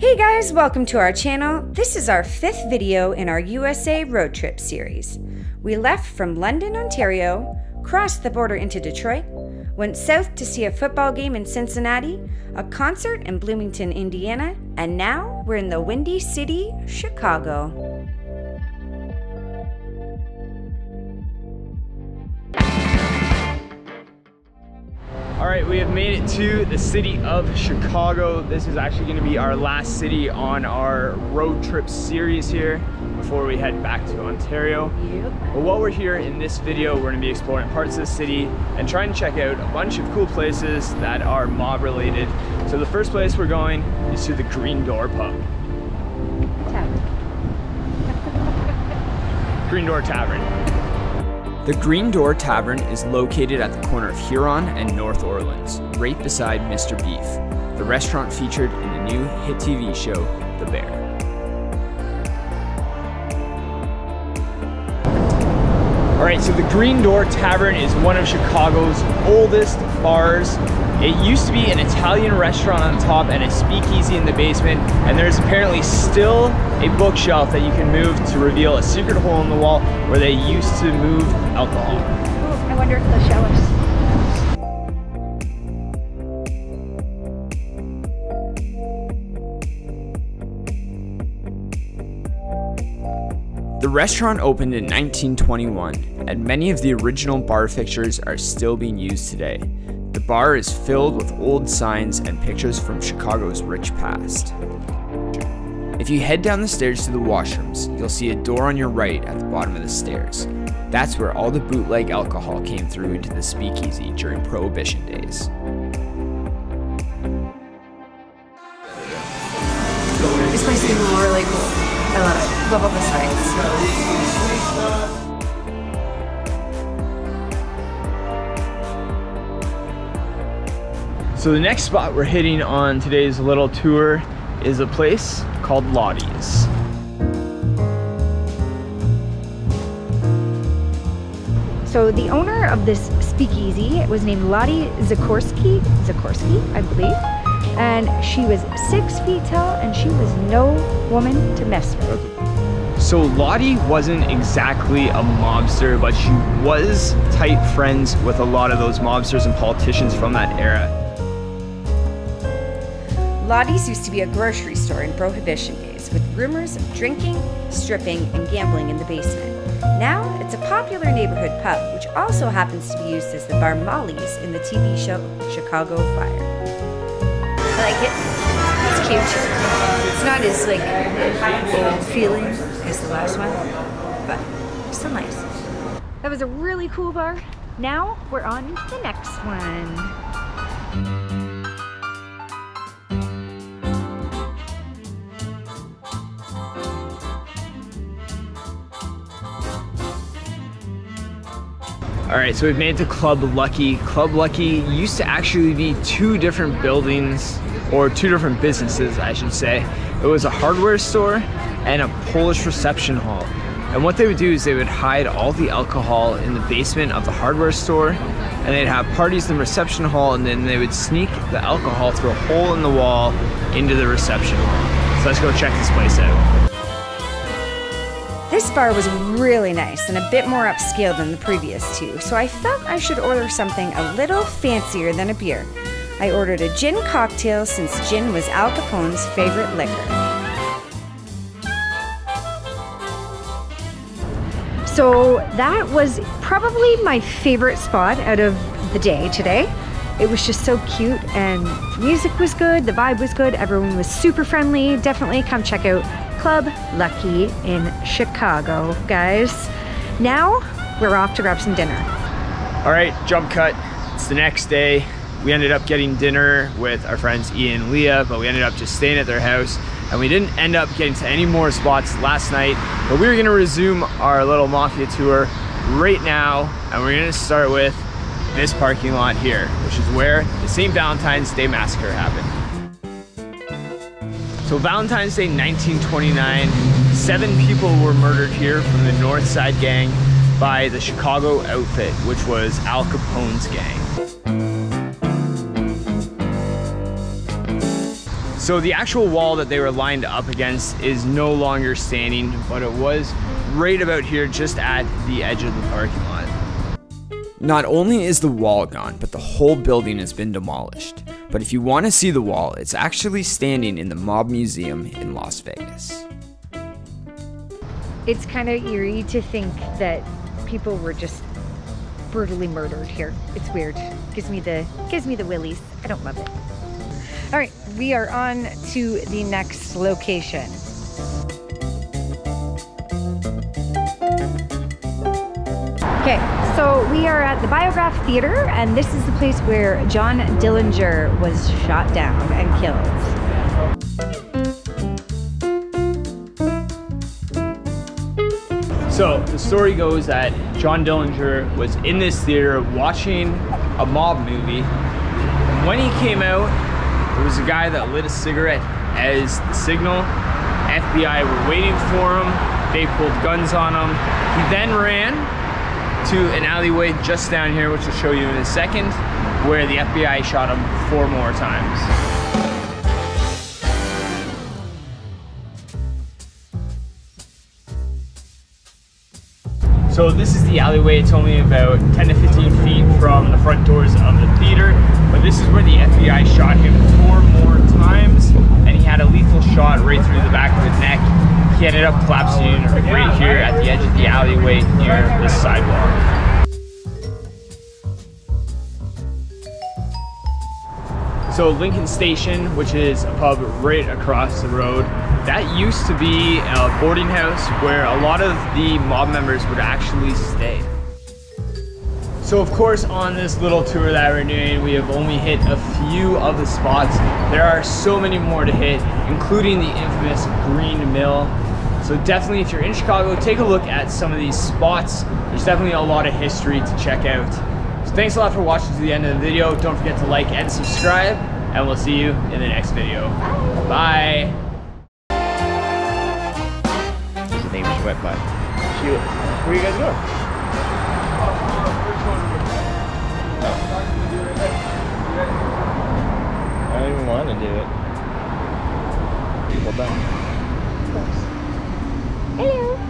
Hey guys, welcome to our channel. This is our fifth video in our USA road trip series. We left from London, Ontario, crossed the border into Detroit, went south to see a football game in Cincinnati, a concert in Bloomington, Indiana, and now we're in the Windy City, Chicago. Right, we have made it to the city of Chicago. This is actually gonna be our last city on our road trip series here before we head back to Ontario. Yep. But while we're here in this video, we're gonna be exploring parts of the city and trying to check out a bunch of cool places that are mob related. So the first place we're going is to the Green Door Pub. Green Door Tavern. The Green Door Tavern is located at the corner of Huron and North Orleans, right beside Mr. Beef, the restaurant featured in the new hit TV show, The Bear. All right, so the Green Door Tavern is one of Chicago's oldest bars. It used to be an Italian restaurant on top and a speakeasy in the basement, and there's apparently still a bookshelf that you can move to reveal a secret hole in the wall where they used to move alcohol. Oh, I wonder if they'll show us. Restaurant opened in 1921, and many of the original bar fixtures are still being used today. The bar is filled with old signs and pictures from Chicago's rich past. If you head down the stairs to the washrooms, you'll see a door on your right at the bottom of the stairs. That's where all the bootleg alcohol came through into the speakeasy during Prohibition days. This place is really cool. I love it. Love all the signs. So the next spot we're hitting on today's little tour is a place called Lottie's. So the owner of this speakeasy was named Lottie Zakorski, Zakorski, I believe. And she was six feet tall and she was no woman to mess with. So Lottie wasn't exactly a mobster, but she was tight friends with a lot of those mobsters and politicians from that era. Lottie's used to be a grocery store in Prohibition days with rumors of drinking, stripping, and gambling in the basement. Now it's a popular neighborhood pub, which also happens to be used as the bar Molly's in the TV show Chicago Fire. I like it. It's cute. It's not as like old feeling as the last one, but still nice. That was a really cool bar. Now we're on the next one. All right, so we've made it to Club Lucky. Club Lucky used to actually be two different buildings, or two different businesses, I should say. It was a hardware store and a Polish reception hall. And what they would do is they would hide all the alcohol in the basement of the hardware store, and they'd have parties in the reception hall, and then they would sneak the alcohol through a hole in the wall into the reception hall. So let's go check this place out. This bar was really nice and a bit more upscale than the previous two, so I felt I should order something a little fancier than a beer. I ordered a gin cocktail since gin was Al Capone's favorite liquor. So that was probably my favorite spot out of the day today. It was just so cute and the music was good, the vibe was good, everyone was super friendly. Definitely come check out Club Lucky in Chicago, guys. Now we're off to grab some dinner. All right, jump cut. It's the next day. We ended up getting dinner with our friends Ian and Leah, but we ended up just staying at their house. And we didn't end up getting to any more spots last night, but we are gonna resume our little Mafia tour right now. And we're gonna start with this parking lot here, which is where the St. Valentine's Day Massacre happened. So Valentine's Day 1929, seven people were murdered here from the North Side Gang by the Chicago Outfit, which was Al Capone's gang. So the actual wall that they were lined up against is no longer standing, but it was right about here just at the edge of the parking lot. Not only is the wall gone, but the whole building has been demolished. But if you want to see the wall, it's actually standing in the Mob Museum in Las Vegas. It's kind of eerie to think that people were just brutally murdered here. It's weird. Gives me the gives me the willies. I don't love it. All right, we are on to the next location. Okay, so we are at the Biograph Theater, and this is the place where John Dillinger was shot down and killed. So the story goes that John Dillinger was in this theater watching a mob movie. When he came out, there was a guy that lit a cigarette as the signal. FBI were waiting for him. They pulled guns on him. He then ran to an alleyway just down here, which I'll show you in a second, where the FBI shot him four more times. So this is the alleyway. It's only about 10 to 15 feet from the front doors of the theater. But this is where the FBI shot him four more times. And he had a lethal shot right through the back of his neck. He ended up collapsing right here at the edge of the alleyway near the sidewalk. So Lincoln Station, which is a pub right across the road, that used to be a boarding house where a lot of the mob members would actually stay. So of course on this little tour that we're doing, we have only hit a few of the spots. There are so many more to hit, including the infamous Green Mill. So definitely if you're in Chicago, take a look at some of these spots. There's definitely a lot of history to check out. So thanks a lot for watching to the end of the video. Don't forget to like and subscribe, and we'll see you in the next video. Bye. His name is Wet Butt. Sheila, where you guys going? I don't even want to do it. Well done. Hello.